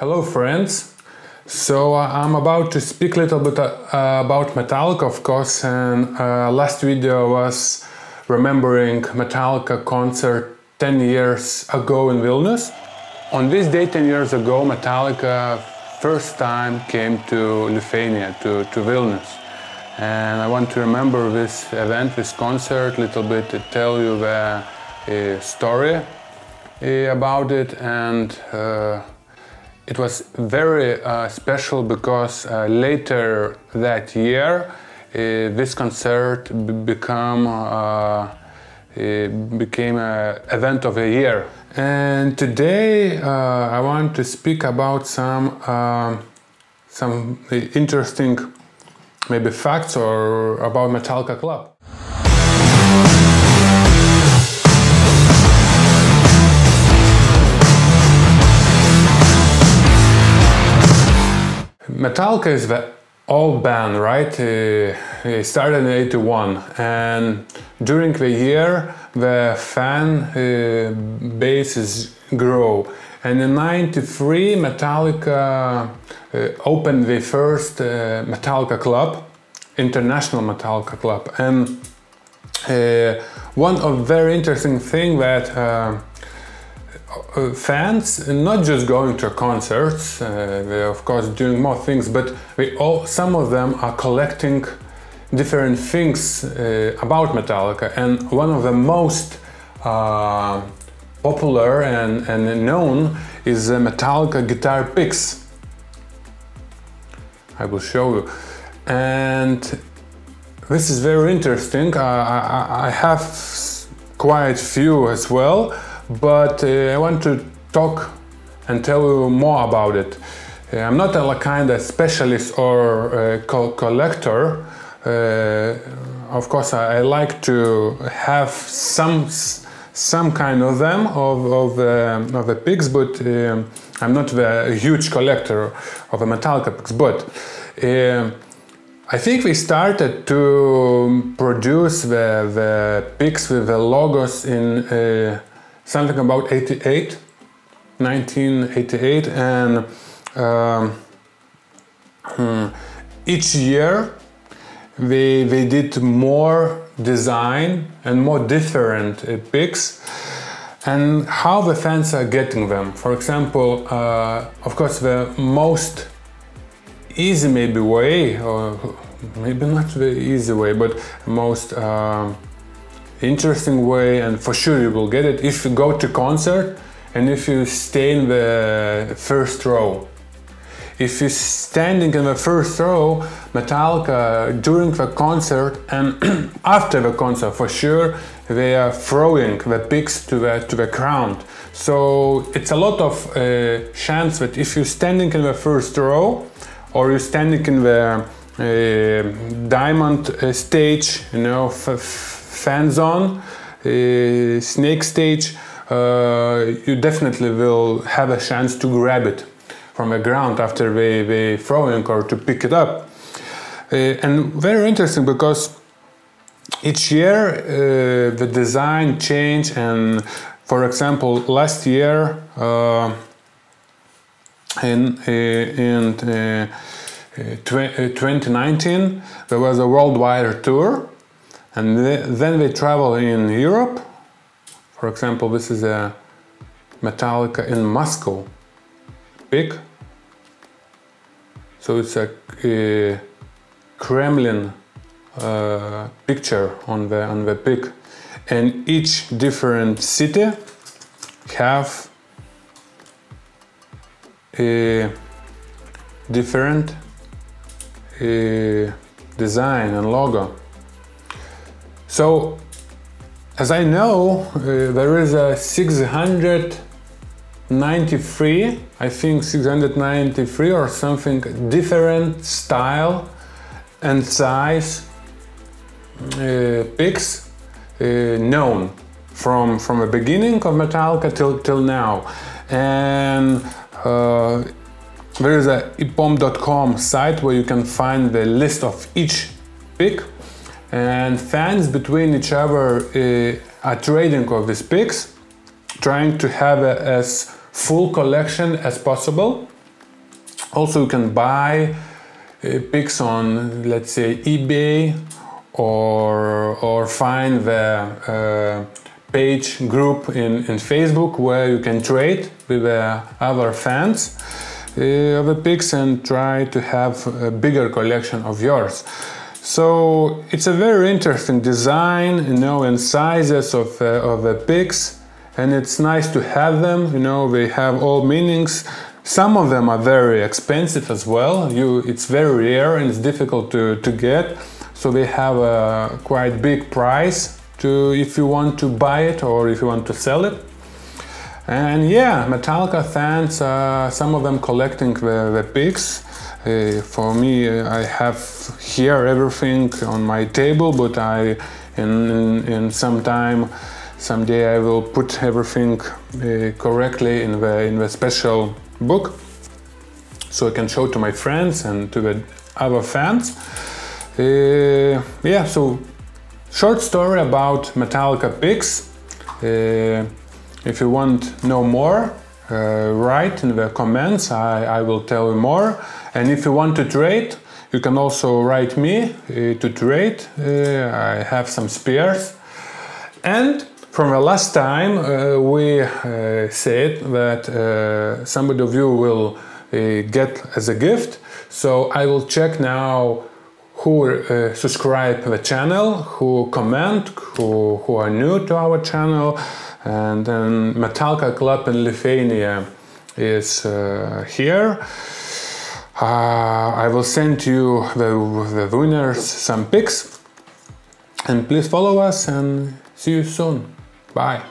Hello friends! So uh, I'm about to speak a little bit uh, about Metallica of course and uh, last video was remembering Metallica concert 10 years ago in Vilnius. On this day 10 years ago Metallica first time came to Lithuania, to, to Vilnius. And I want to remember this event, this concert, a little bit to tell you the uh, story about it and it was very uh, special because uh, later that year uh, this concert become became an event of the year and today I want to speak about some um, some interesting maybe facts or about Metallica Club. Metallica is the old band, right? Uh, started in 81 and during the year the fan uh, bases grow and in 93 Metallica uh, opened the first uh, Metallica club, International Metallica club and uh, one of very interesting thing that uh, fans not just going to concerts uh, they're of course doing more things but we all some of them are collecting different things uh, about metallica. And one of the most uh, popular and, and known is the metallica guitar picks. I will show you. And this is very interesting. I, I, I have quite few as well but uh, I want to talk and tell you more about it. Uh, I'm not a kind of specialist or co collector. Uh, of course, I, like to have some some kind of them of of, uh, of the pigs, but uh, I'm not a huge collector of the Metallica pigs. But uh, I think we started to produce the, the pigs with the logos in something about 88, 1988, and um, hmm, each year they, they did more design and more different uh, picks and how the fans are getting them. For example, uh, of course, the most easy maybe way, or maybe not the easy way, but most uh, interesting way and for sure you will get it if you go to concert and if you stay in the first row. If you're standing in the first row, Metallica during the concert and after the concert for sure they are throwing the picks to the to the ground. So it's a lot of uh, chance that if you're standing in the first row or you're standing in the uh, diamond uh, stage, you know, fan zone, uh, snake stage, uh, you definitely will have a chance to grab it from the ground after they, they throwing or to pick it up. Uh, and very interesting because each year uh, the design change and for example last year uh, in, uh, in 2019 there was a worldwide tour and then they travel in Europe. For example, this is a Metallica in Moscow. Big. So it's a, a Kremlin uh, picture on the on the pig, and each different city have a different a design and logo. So, as I know, uh, there is a 693, I think 693 or something different style and size uh, picks uh, known from from the beginning of Metallica till till now, and uh, there is a ipom.com site where you can find the list of each pick and fans between each other uh, are trading of these picks, trying to have a, as full collection as possible. Also, you can buy uh, picks on, let's say, eBay or or find the uh, page group in, in Facebook where you can trade with uh, other fans of the picks and try to have a bigger collection of yours. So it's a very interesting design, you know, and sizes of, uh, of the picks, and it's nice to have them. You know, they have all meanings. Some of them are very expensive as well. You, it's very rare and it's difficult to, to get. So they have a quite big price to if you want to buy it or if you want to sell it. And yeah, Metallica fans, uh, some of them collecting the, the picks. Uh, for me, uh, I have here everything on my table, but I, in, in, in some time, someday I will put everything uh, correctly in the, in the special book so I can show to my friends and to the other fans. Uh, yeah, so short story about Metallica picks. Uh, if you want know more, write in the comments, I, I will tell you more. And if you want to trade, you can also write me uh, to trade. Uh, I have some spares. And from the last time, uh, we uh, said that uh, somebody of you will get as a gift. So I will check now who uh, subscribe the channel, who comment, who, who are new to our channel, and then Metallica Club in Lithuania is uh, here. Uh, I will send you the, the winners some picks, and please follow us and see you soon. Bye.